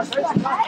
Nossa,